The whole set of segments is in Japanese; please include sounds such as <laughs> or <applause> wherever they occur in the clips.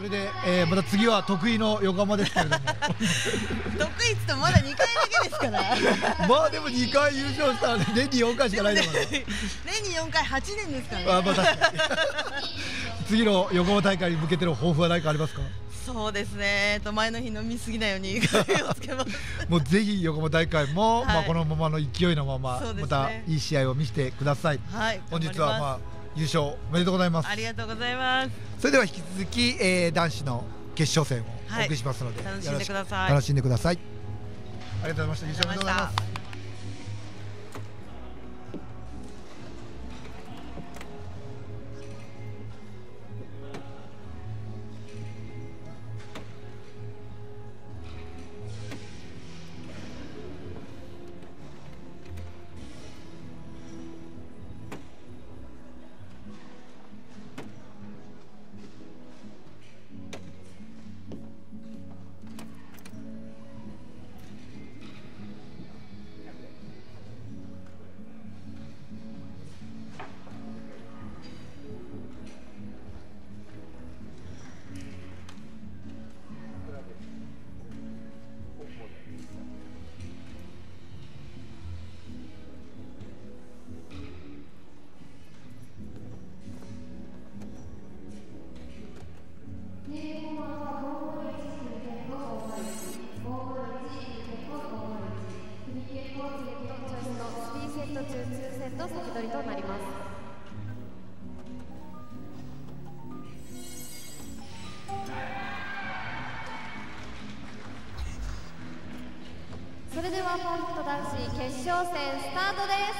それで、えー、また次は得意の横浜ですけれども。<laughs> 得意っつってもまだ2回だけですから。<laughs> まあでも2回優勝したら年に4回しかないんだから <laughs> 年に4回8年ですからね。あまあ次の横浜大会に向けての抱負は何かありますか？そうですね、えっと、前の日飲みすぎないようにもうぜひ横浜大会も、はい。まあこのままの勢いのまま、そうですまねたいい試合を見せてください。はい本日はまあ優勝おめでとうございます。ありがとうございますそれでは引き続き、えー、男子の決勝戦をはいお送りしますので、楽しんでください楽しんでください。ありがとうございました。優勝おめでとうございます。決勝戦スタートです。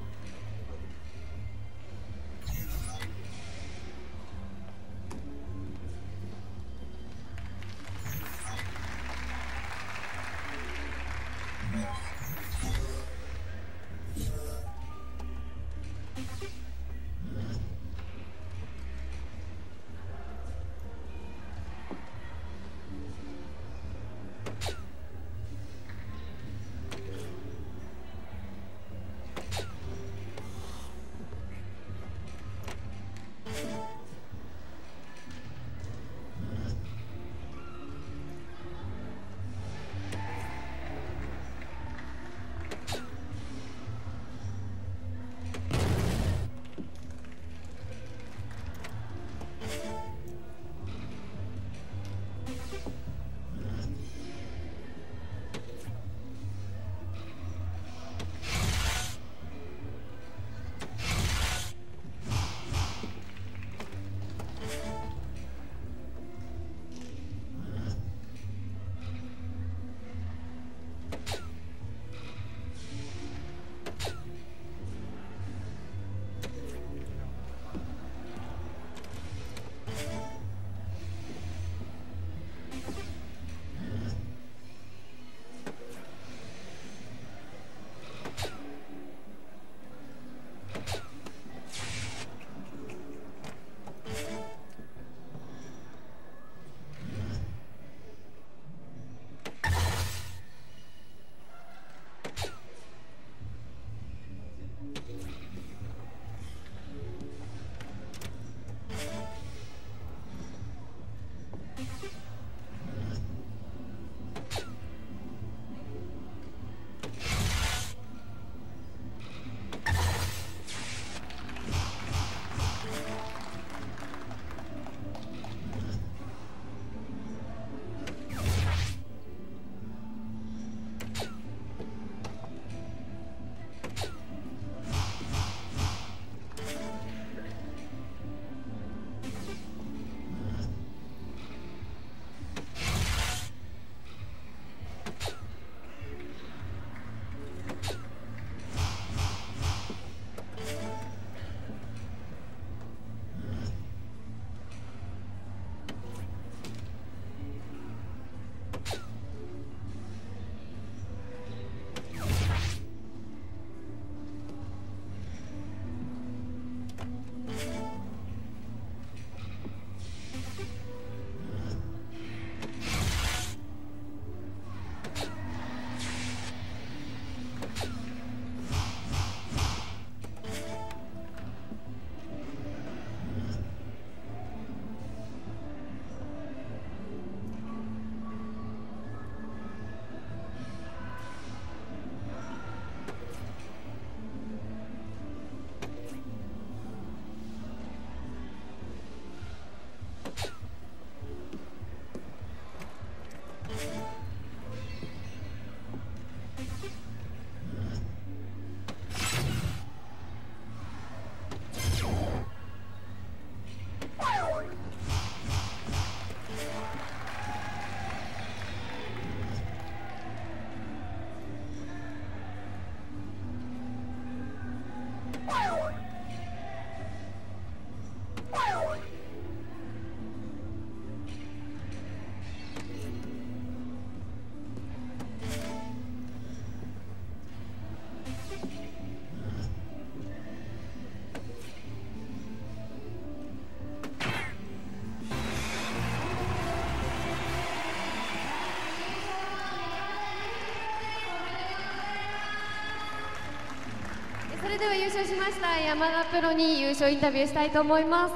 した山田プロに優勝インタビューしたいと思います。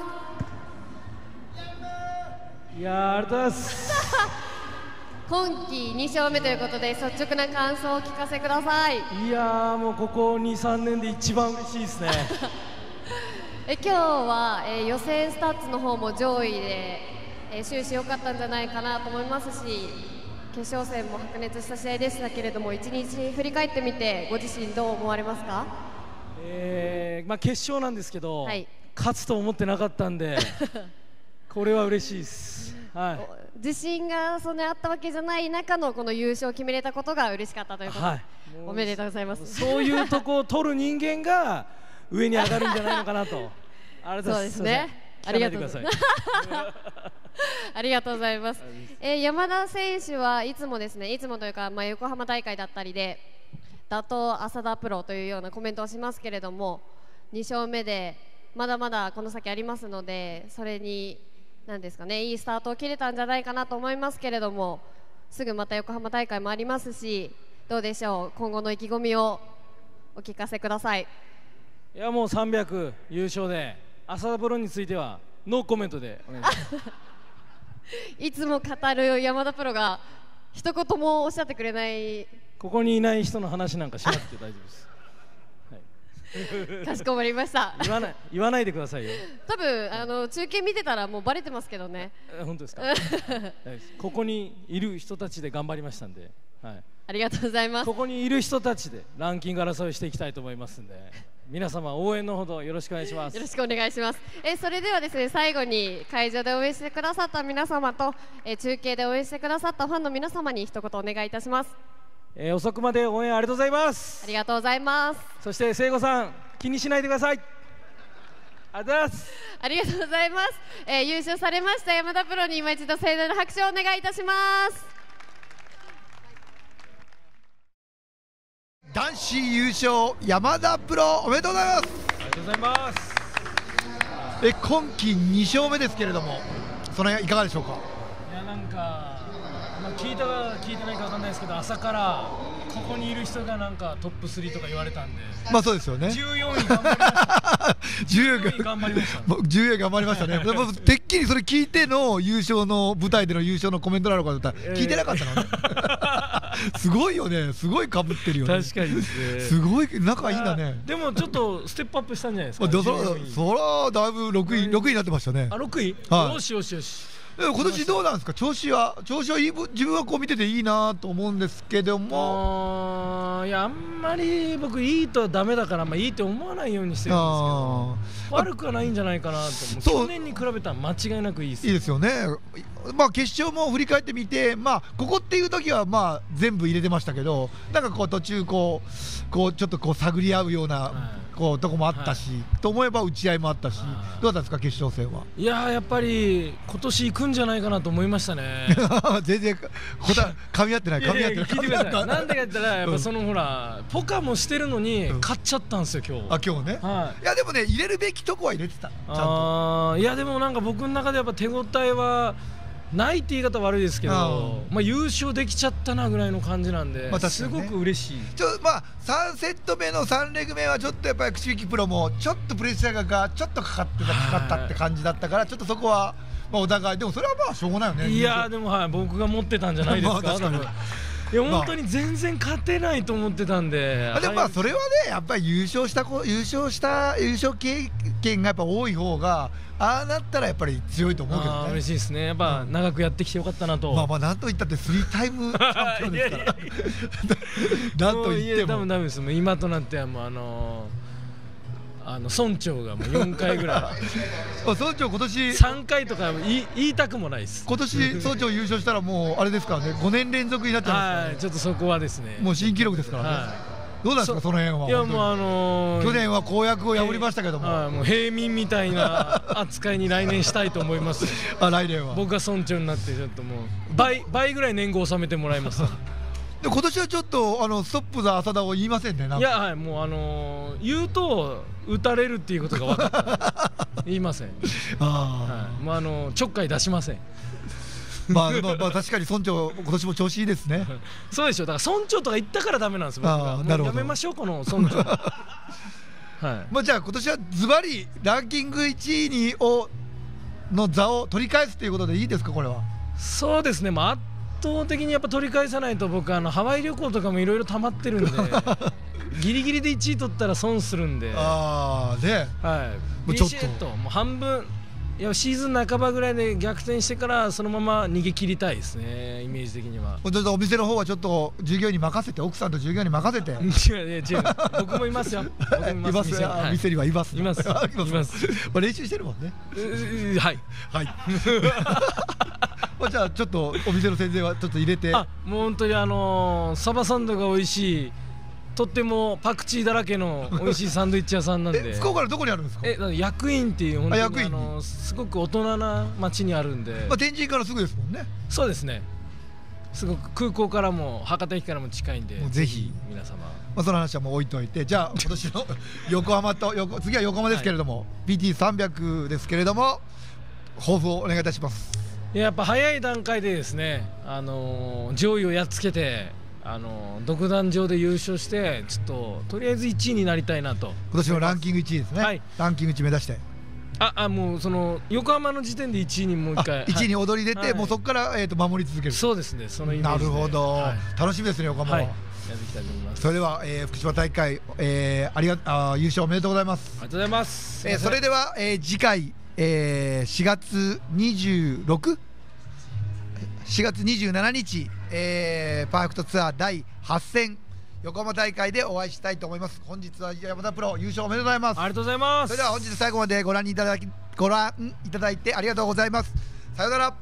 いやーありがとうございます。<laughs> 今季2勝目ということで率直な感想をお聞かせください。いやーもうここ23年で一番嬉しいですね。<laughs> え今日は、えー予選スタッツの方も上位で、えー終始良かったんじゃないかなと思いますし決勝戦も白熱した試合でしたけれども一日振り返ってみてご自身どう思われますか？えーまあ、決勝なんですけど、はい。勝つと思ってなかったんで <laughs> これは嬉しいです、はい。自信がそんあったわけじゃない中のこの優勝を決めれたことが嬉しかったということ。で、はい、おめでとうございます。そういうとこを取る人間が上に上がるんじゃないのかなと。<laughs> ありがとうございます。そうですね。すいません。聞かないでください。<laughs> ありがとうございます。えー山田選手はいつもですね、いつもというか、まあ、横浜大会だったりで、打倒浅田プロというようなコメントをしますけれども、2勝目で、まだまだこの先ありますので、それに、なんですかね、いいスタートを切れたんじゃないかなと思いますけれども、すぐまた横浜大会もありますし、どうでしょう、今後の意気込みをお聞かせください。いやもう300優勝で浅田プロについてはノーコメントでお願いします。<laughs> いつも語る山田プロが、一言もおっしゃってくれない。ここにいない人の話なんかしなくて大丈夫です、はい、<laughs> かしこまりました。言わない言わないでくださいよ多分あの中継見てたらもうバレてますけどね。え本当ですか？<laughs> ここにいる人たちで頑張りましたんで、はい、ありがとうございますこ。こにいる人たちでランキング争いしていきたいと思いますんで皆様応援のほどよろしくお願いしますよろしくお願いします。えそれではですね最後に会場で応援してくださった皆様とえ中継で応援してくださったファンの皆様に一言お願いいたします。えー遅くまで応援ありがとうございます。ありがとうございます。そして聖子さん気にしないでください。ありがとうございます。ありがとうございます。えー優勝されました。山田プロに今一度盛大な拍手をお願いいたします。男子優勝山田プロおめでとうございます。ありがとうございます。え今季2勝目ですけれどもその辺いかがでしょうか？いやなんか、まあ、聞いたか聞いてないかわかんないですけど朝からここにいる人がなんかトップ3とか言われたんでまあそうですよね。14位頑張りました。10 14位頑張りました。もう10位頑張りましたね。でもてっきりそれ聞いての優勝の舞台での優勝のコメントなのかと思ったら聞いてなかったのね。<laughs> すごいよね。すごいかぶってるよね。確かにですね。すごい仲いいんだね。でもちょっとステップアップしたんじゃないですか。まあそら14だいぶ6位6位になってましたね。あ6位、はい。よしよしよし今年どうなんですか？調子は？調子はいいぶ自分はこう見てていいなと思うんですけども。いやあんまり僕いいとはダメだから、まあ、いいって思わないようにしてるんですあけど。悪くはないんじゃないかなと去年に比べたら間違いなくいいですいいですよね、まあ、決勝も振り返ってみて、まあ、ここっていう時はまあ全部入れてましたけど、なんかこう途中こう、こうちょっとこう探り合うような、はいこうとこもあったし、と思えば打ち合いもあったし、はい。どうだったんですか、決勝戦は？いやーやっぱり今年行くんじゃないかなと思いましたね。<laughs> 全然答え噛み合ってない、噛み合ってない、聞いてください。<laughs> なんでか言ったらやっぱそのほらポカもしてるのにうん。勝っちゃったんですよ今日。あ今日ね、はい。いやでもね、入れるべきとこは入れてた、ちゃんと。あーいやでもなんか僕の中でやっぱ手応えはないって言い方悪いですけどあまあ優勝できちゃったなぐらいの感じなんで、まあ確かすごく嬉しい。ちょまあ、3セット目の3レグ目はちょっとやっぱり口引きプロもちょっとプレッシャーがちょっとかかってたかかったって感じだったからちょっとそこは、まあ、お互い。でもそれはまあしょうがないよね。いやーでもはい僕が持ってたんじゃないですか, <laughs> まあや本当に全然勝てないと思ってたんで、あでもまあはいそれはねやっぱり優勝した子優勝した優勝経験がやっぱ多い方がああなったらやっぱり強いと思うけどね。嬉しいですね。やっぱ長くやってきてよかったなと、まあまあなんといったってスリータイム <laughs> チャンピオンですから。<laughs> なんと言っても。もういや多分ダメです。今となってはもうあのーあの村長がもう4回ぐら <laughs> あ村長今年い3回とか言いたくもないです。今年村長優勝したらもうあれですからね。5年連続になっちゃいますからね。はいちょっとそこはですね。もう新記録ですからね、はどうなんですかその辺は。いやもうあのー去年は公約を破りましたけども、はいもう平民みたいな扱いに来年したいと思います。<laughs> あ来年は。僕が村長になってちょっともう倍倍ぐらい年貢を納めてもらいます <laughs> で今年はちょっとあのストップザ浅田を言いませんねいやはいもうあのー言うと打たれるっていうことが分かった。言いません、<laughs> あはい、もうあのーちょっかい出しません。ー、まあまあまあ確かに村長今年も調子いいですね。<laughs> そうでしょ。だから村長とか言ったからダメなんです僕がなるほど。やめましょうこの村長 <laughs> はい。まあ、じゃあ今年はズバリランキング1位にをの座を取り返すということでいいですかこれは。そうですね、まあ、圧倒的にやっぱ取り返さないと僕あのハワイ旅行とかもいろいろ溜まってるんで <laughs> ギリギリで1位取ったら損するんで、はああね。い、もうちょっと。と。もう半分。いやシーズン半ばぐらいで逆転してからそのまま逃げ切りたいですねイメージ的には。お店の方はちょっと従業員に任せて奥さんと従業員に任せて。違う違う違う。僕もいますよ。僕もいます店に。はい。あ店にはいますい <laughs> ます。います。練習してるもんね。はい。はいまあじゃあちょっとお店の宣伝はちょっと入れて。あもう本当にあのーサバサンドが美味しいとってもパクチーだらけの美味しいサンドイッチ屋さんなん <laughs> えで福岡のどこにあるんですか？え役員っていう本当にあのすごく大人な町にあるんで、まあ天神からすぐですもんね。そうですね。すごく空港からも博多駅からも近いんでぜひ。皆様。まあ、その話はもう置いといて。じゃあ <laughs> 今年の <laughs> 横浜と横次は横浜ですけれども、PT300 ですけれども抱負をお願いいたします。いややっぱ早い段階でですね、あのー上位をやっつけて、あのー独壇場で優勝してちょっととりあえず1位になりたいなと。今年のランキング1位ですね、はい。ランキング1位目指して。ああもうその横浜の時点で1位にもう一あ回1位にはい躍り出て、はい。もうそこから、えー、と守り続ける。そうですねそのなるほど、はい。楽しみですね横浜。は、はい、やっていきたいと思います。それでは、えー福島大会、えーありがあー優勝おめでとうございます。ありがとうございます。えーそれでは、えー次回、えー4月 26? 4月27日、えーパーフェクトツアー第8戦横浜大会でお会いしたいと思います本日は山田プロ優勝おめでとうございますありがとうございます。それでは本日最後までご覧にいただきご覧いただいてありがとうございますさようなら